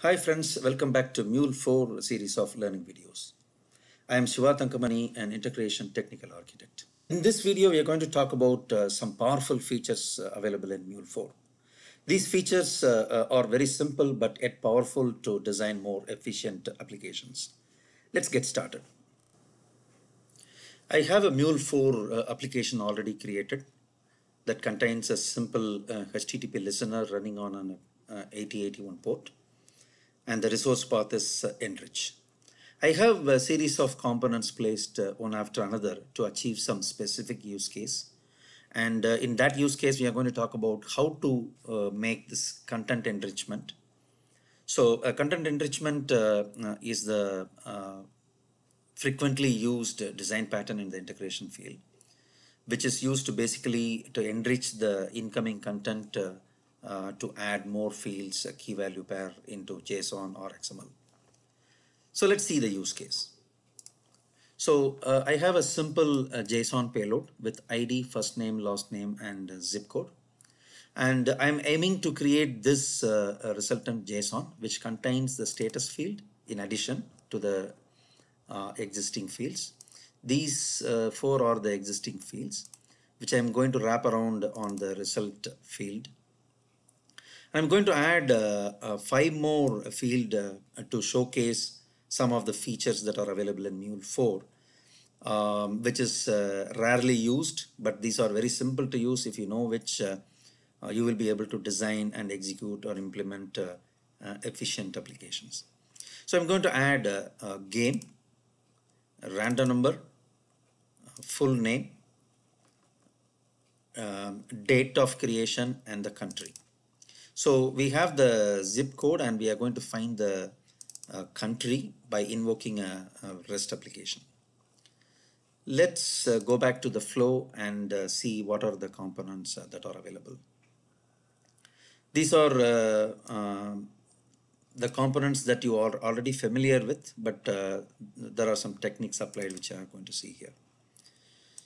Hi friends, welcome back to Mule 4 series of learning videos. I am Siva Thankamanee, an integration technical architect. In this video, we are going to talk about uh, some powerful features uh, available in Mule 4. These features uh, uh, are very simple but yet powerful to design more efficient applications. Let's get started. I have a Mule 4 uh, application already created that contains a simple HTTP listener running on an 8081 port and the resource path is uh, enrich. I have a series of components placed uh, one after another to achieve some specific use case. And uh, in that use case, we are going to talk about how to make this content enrichment. So content enrichment is the frequently used design pattern in the integration field, which is used to basically to enrich the incoming content uh, to add more fields, key value pair into JSON or XML. So let's see the use case. So uh, I have a simple uh, JSON payload with ID, first name, last name, and zip code. And I'm aiming to create this uh, resultant JSON, which contains the status field in addition to the uh, existing fields. These uh, four are the existing fields, which I'm going to wrap around on the result field I'm going to add uh, uh, five more field uh, to showcase some of the features that are available in Mule 4, um, which is uh, rarely used, but these are very simple to use if you know which uh, uh, you will be able to design and execute or implement efficient applications. So I'm going to add a, a game, a random number, full name, um, date of creation, and the country. So we have the zip code and we are going to find the uh, country by invoking a, a REST application. Let's uh, go back to the flow and uh, see what are the components uh, that are available. These are uh, um, the components that you are already familiar with, but uh, there are some techniques applied which I am going to see here.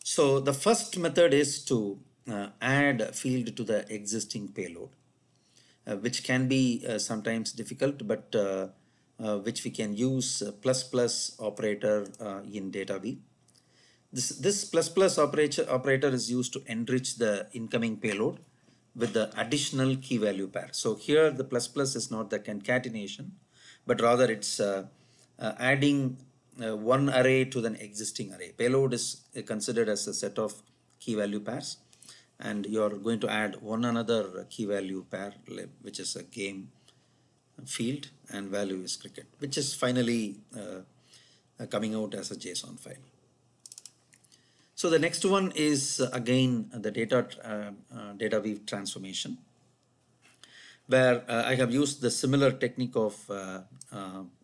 So the first method is to add a field to the existing payload. Uh, which can be uh, sometimes difficult, but uh, which we can use plus plus operator in DataWeave. This, this plus plus operator, operator is used to enrich the incoming payload with the additional key value pair. So here the plus plus is not the concatenation, but rather it's uh, uh, adding uh, one array to the existing array. Payload is considered as a set of key value pairs and you're going to add one another key value pair which is a game field and value is cricket which is finally uh, uh coming out as a JSON file. So the next one is uh, again the data uh, uh, DataWeave transformation where uh, I have used the similar technique of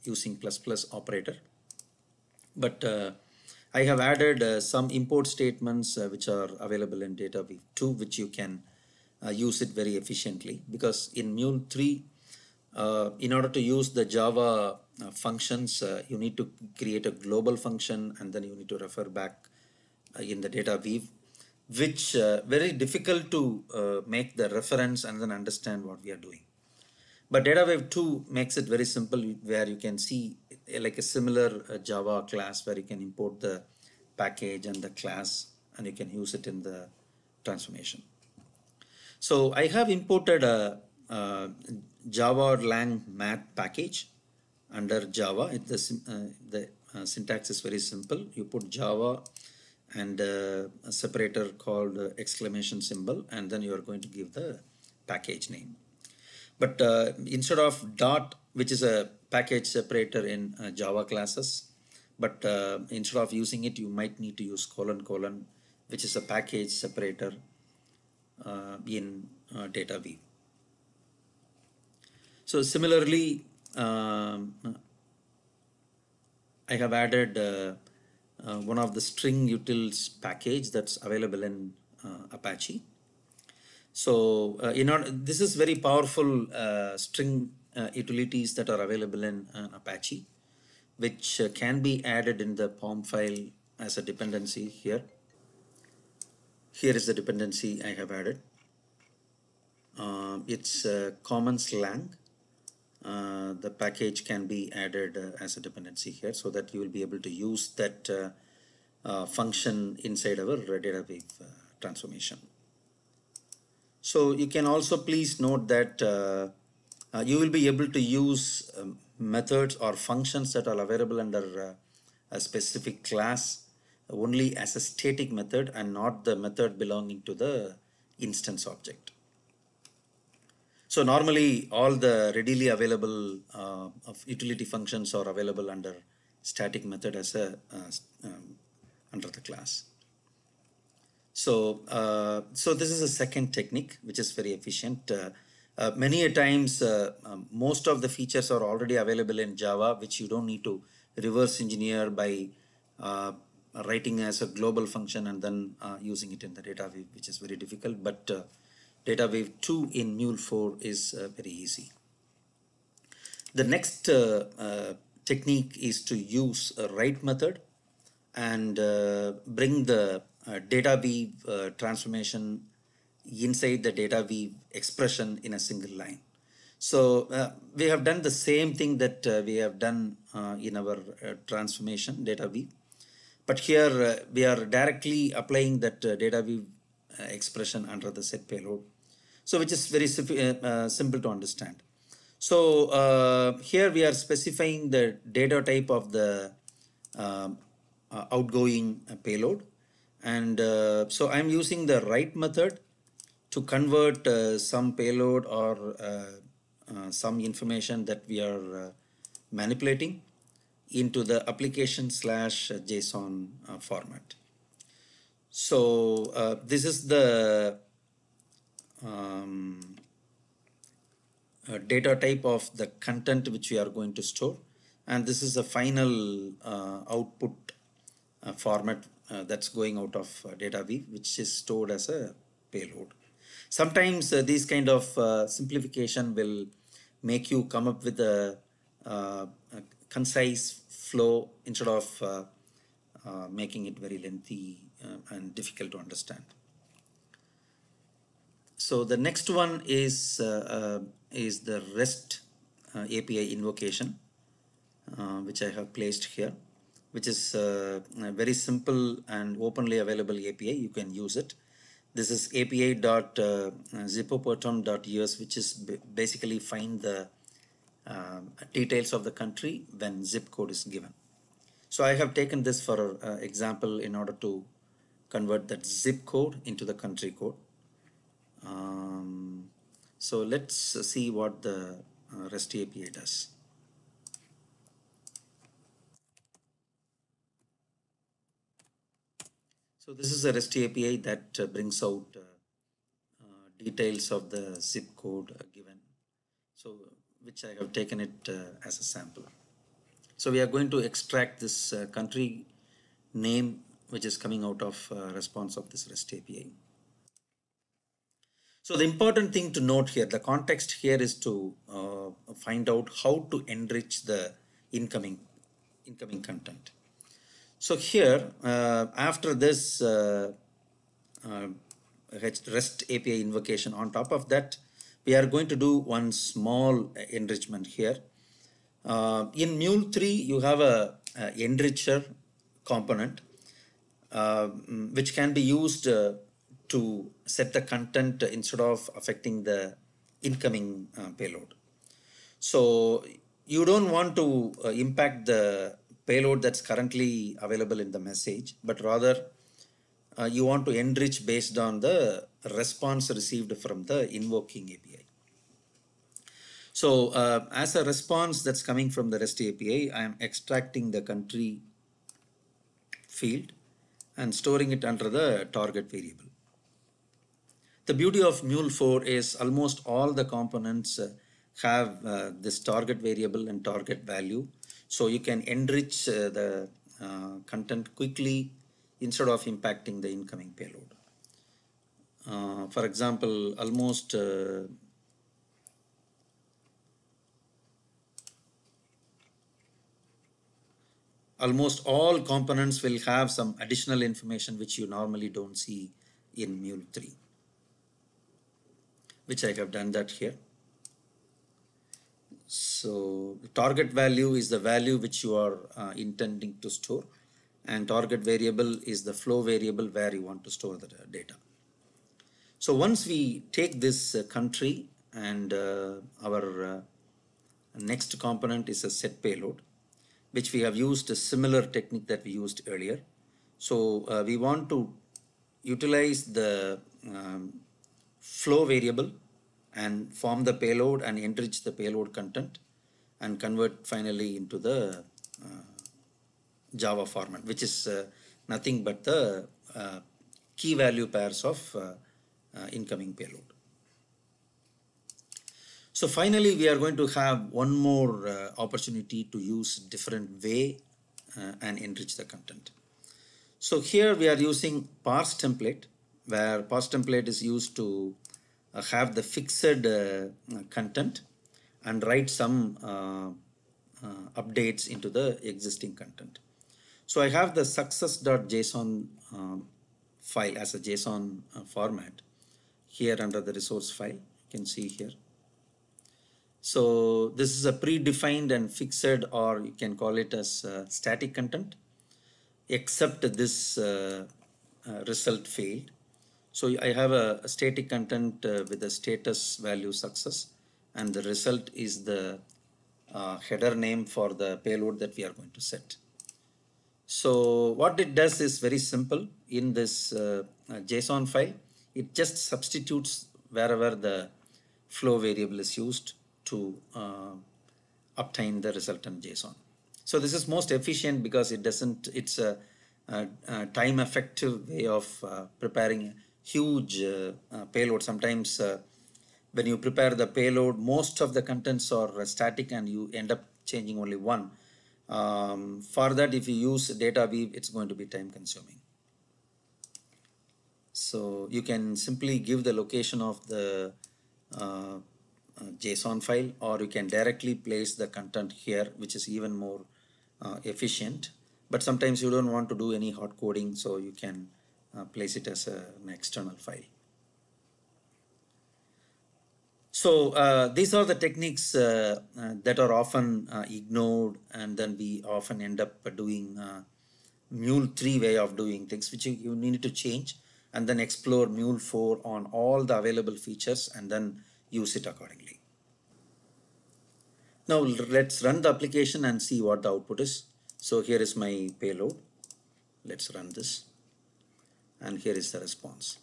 using plus plus operator but I have added uh, some import statements uh, which are available in DataWeave 2 which you can uh, use it very efficiently because in Mule 3 uh, in order to use the Java uh, functions uh, you need to create a global function and then you need to refer back in the DataWeave which very difficult to make the reference and then understand what we are doing. But DataWeave 2 makes it very simple where you can see like a similar uh, Java class where you can import the package and the class and you can use it in the transformation. So I have imported a, a Java Lang math package under Java. It, the, uh, the uh, syntax is very simple. You put Java and uh, a separator called exclamation symbol and then you are going to give the package name. But uh, instead of dot, which is a package separator in uh, Java classes, but uh, instead of using it, you might need to use colon colon, which is a package separator uh, in uh, DataWeave. So similarly, um, I have added uh, uh, one of the string utils package that's available in Apache. So uh, in order, this is very powerful uh, string uh, utilities that are available in uh, Apache, which uh, can be added in the POM file as a dependency here. Here is the dependency I have added. Uh, it's commons lang. the package can be added uh, as a dependency here so that you will be able to use that uh, uh, function inside our DataWeave transformation. So you can also please note that uh, you will be able to use um, methods or functions that are available under uh, a specific class only as a static method and not the method belonging to the instance object. So normally all the readily available uh, utility functions are available under static method as a uh, um, under the class. So uh, so this is a second technique which is very efficient. Uh, many a times uh, um, most of the features are already available in Java which you don't need to reverse engineer by uh, writing as a global function and then uh, using it in the DataWeave which is very difficult but uh, DataWeave 2 in Mule 4 is very easy. The next technique is to use a write method and bring the data weave transformation inside the data weave expression in a single line. So uh, we have done the same thing that uh, we have done uh, in our uh, transformation data weave. But here uh, we are directly applying that uh, data weave expression under the set payload. So which is very simple to understand. So here we are specifying the data type of the um, outgoing payload. And so I'm using the write method to convert uh, some payload or uh, uh, some information that we are manipulating into the application slash JSON format. So this is the um, data type of the content which we are going to store and this is the final uh, output uh, format uh, that's going out of data weave which is stored as a payload sometimes uh, these kind of uh, simplification will make you come up with a, uh, a concise flow instead of uh, uh, making it very lengthy and difficult to understand. So the next one is is the REST API invocation, which I have placed here which is uh, a very simple and openly available API. You can use it. This is api.zippopotam.us, uh, which is basically find the uh, details of the country when zip code is given. So I have taken this for uh, example in order to convert that zip code into the country code. Um, so let's see what the uh, REST API does. So this is a REST API that uh, brings out uh, uh, details of the zip code uh, given. So which I have taken it uh, as a sample. So we are going to extract this uh, country name which is coming out of response of this REST API. So the important thing to note here, the context here is to find out how to enrich the incoming incoming content. So here, uh, after this uh, uh, REST API invocation, on top of that, we are going to do one small enrichment here. Uh, in Mule 3, you have a, a enricher component, uh, which can be used uh, to set the content instead of affecting the incoming payload. So you don't want to impact the payload that's currently available in the message, but rather uh, you want to enrich based on the response received from the invoking API. So uh, as a response that's coming from the REST API, I am extracting the country field and storing it under the target variable. The beauty of Mule 4 is almost all the components uh, have uh, this target variable and target value so you can enrich uh, the uh, content quickly instead of impacting the incoming payload. Uh, for example, almost uh, almost all components will have some additional information which you normally don't see in Mule 3, which I have done that here. So target value is the value which you are uh, intending to store and target variable is the flow variable where you want to store the data. So once we take this uh, country and uh, our uh, next component is a set payload which we have used a similar technique that we used earlier. So uh, we want to utilize the um, flow variable and form the payload and enrich the payload content and convert finally into the uh, Java format, which is uh, nothing but the uh, key value pairs of uh, uh, incoming payload. So finally, we are going to have one more uh, opportunity to use different way and enrich the content. So here we are using parse template, where parse template is used to have the fixed content and write some uh, updates into the existing content. So I have the success.json uh, file as a JSON uh, format here under the resource file. You can see here. So this is a predefined and fixed or you can call it as uh, static content except this uh, uh, result failed. So I have a, a static content uh, with a status value success and the result is the header name for the payload that we are going to set. So what it does is very simple in this uh, uh JSON file. It just substitutes wherever the flow variable is used to uh, obtain the resultant JSON. So this is most efficient because it doesn't, it's a, a, a time effective way of uh, preparing huge uh, uh, payload. Sometimes when you prepare the payload, most of the contents are static and you end up changing only one um, for that, if you use data weave, it's going to be time consuming. So you can simply give the location of the uh, uh, JSON file or you can directly place the content here, which is even more uh, efficient. But sometimes you don't want to do any hard coding, so you can uh, place it as a, an external file. So uh, these are the techniques uh, uh, that are often uh, ignored and then we often end up doing uh, Mule 3 way of doing things which you, you, need to change and then explore Mule 4 on all the available features and then use it accordingly. Now let's run the application and see what the output is. So here is my payload. Let's run this and here is the response.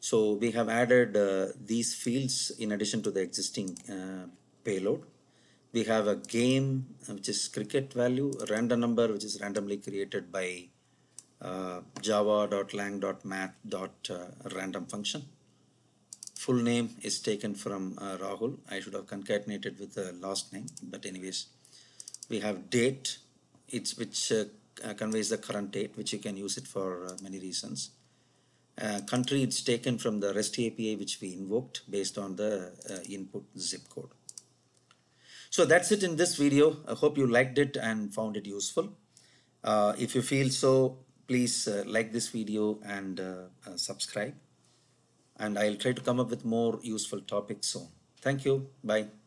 So we have added uh, these fields in addition to the existing uh, payload. We have a game uh, which is cricket value, a random number which is randomly created by uh, java.lang.math.random uh, function. Full name is taken from uh, Rahul. I should have concatenated with the last name, but anyways, we have date, it's which uh, conveys the current date, which you can use it for many reasons uh, country it's taken from the REST API which we invoked based on the uh, input zip code. So that's it in this video. I hope you liked it and found it useful. Uh, if you feel so, please uh, like this video and uh, uh, subscribe. And I'll try to come up with more useful topics soon. Thank you. Bye.